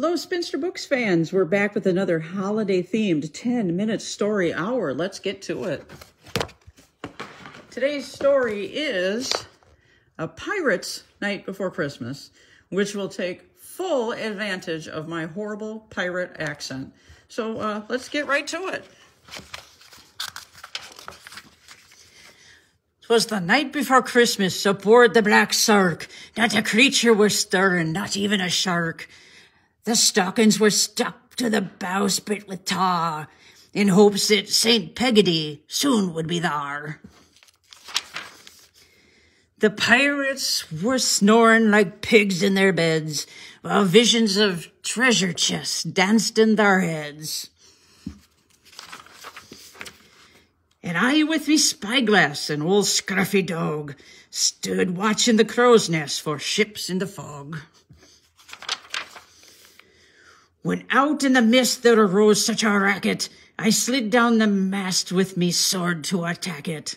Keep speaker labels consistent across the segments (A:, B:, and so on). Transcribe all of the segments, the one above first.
A: Hello, Spinster Books fans. We're back with another holiday themed 10 minute story hour. Let's get to it. Today's story is A Pirate's Night Before Christmas, which will take full advantage of my horrible pirate accent. So uh, let's get right to it.
B: Twas the night before Christmas aboard the Black Sark. Not a creature was stirring, not even a shark. The stockings were stuck to the bowsprit with tar, in hopes that St. Peggotty soon would be thar. The pirates were snoring like pigs in their beds, while visions of treasure chests danced in their heads. And I with me spyglass and old scruffy dog stood watching the crow's nest for ships in the fog. When out in the mist there arose such a racket, I slid down the mast with me sword to attack it.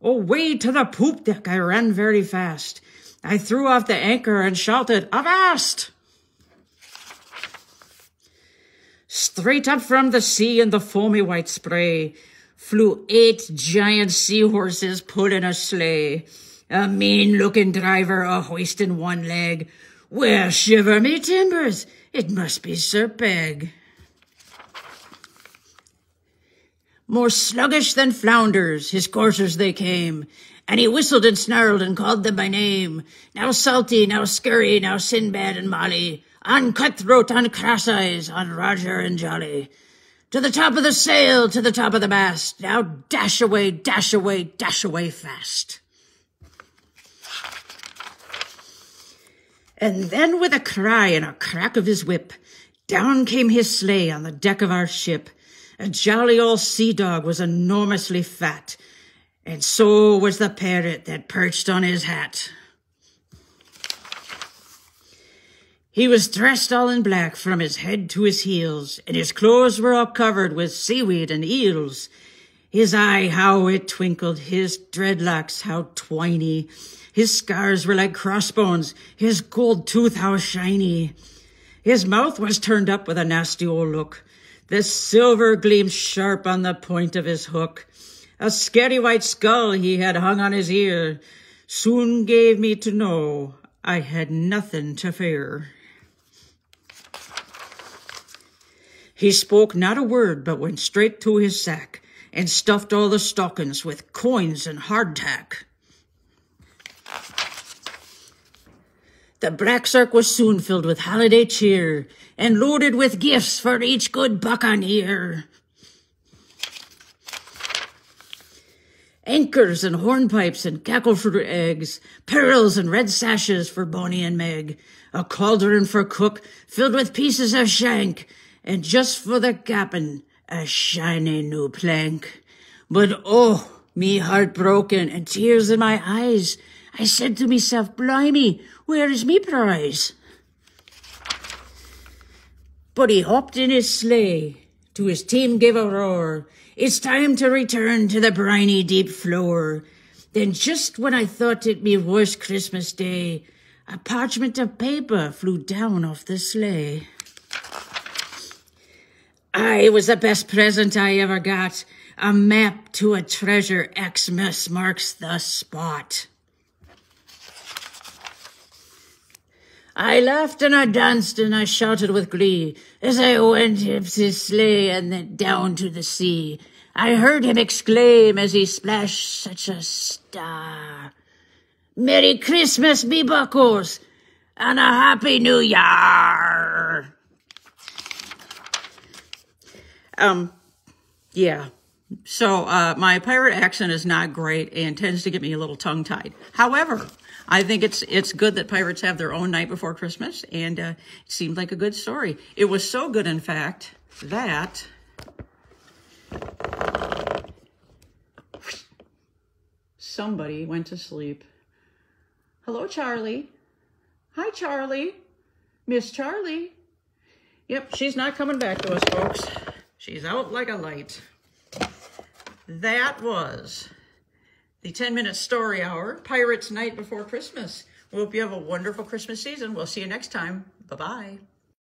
B: Away to the poop deck I ran very fast. I threw off the anchor and shouted, Avast! Straight up from the sea in the foamy white spray flew eight giant seahorses pulling a sleigh. A mean-looking driver a hoisting one leg. Well, shiver me timbers! It must be Sir Peg. More sluggish than flounders, his coursers they came, and he whistled and snarled and called them by name. Now Salty, now Scurry, now Sinbad and Molly, on Cutthroat, on Cross Eyes, on Roger and Jolly. To the top of the sail, to the top of the mast, now dash away, dash away, dash away fast. And then with a cry and a crack of his whip, down came his sleigh on the deck of our ship. A jolly old sea dog was enormously fat, and so was the parrot that perched on his hat. He was dressed all in black from his head to his heels, and his clothes were all covered with seaweed and eels. His eye, how it twinkled, his dreadlocks, how twiny. His scars were like crossbones, his gold tooth how shiny. His mouth was turned up with a nasty old look. The silver gleamed sharp on the point of his hook. A scary white skull he had hung on his ear soon gave me to know I had nothing to fear. He spoke not a word, but went straight to his sack and stuffed all the stockings with coins and hardtack. The Black Sark was soon filled with holiday cheer and loaded with gifts for each good buccaneer. Anchors and hornpipes and cacklefruit eggs, pearls and red sashes for Bonnie and Meg, a cauldron for cook filled with pieces of shank, and just for the cap'n, a shiny new plank. But oh, me heart broken and tears in my eyes, I said to myself, blimey, where is me prize? But he hopped in his sleigh, to his team gave a roar. It's time to return to the briny deep floor. Then just when I thought it me worst Christmas day, a parchment of paper flew down off the sleigh. Ah, I was the best present I ever got. A map to a treasure Xmas marks the spot. I laughed and I danced and I shouted with glee as I went up his sleigh and then down to the sea. I heard him exclaim as he splashed such a star. Merry Christmas, me buckles, and a Happy New Year!
A: Um, yeah. So, uh, my pirate accent is not great and tends to get me a little tongue tied. However, I think it's it's good that pirates have their own night before Christmas, and uh, it seemed like a good story. It was so good, in fact, that somebody went to sleep. Hello, Charlie. Hi, Charlie. Miss Charlie. Yep, she's not coming back to us, folks. She's out like a light. That was the 10 minute story hour, Pirates Night Before Christmas. We hope you have a wonderful Christmas season. We'll see you next time. Bye bye.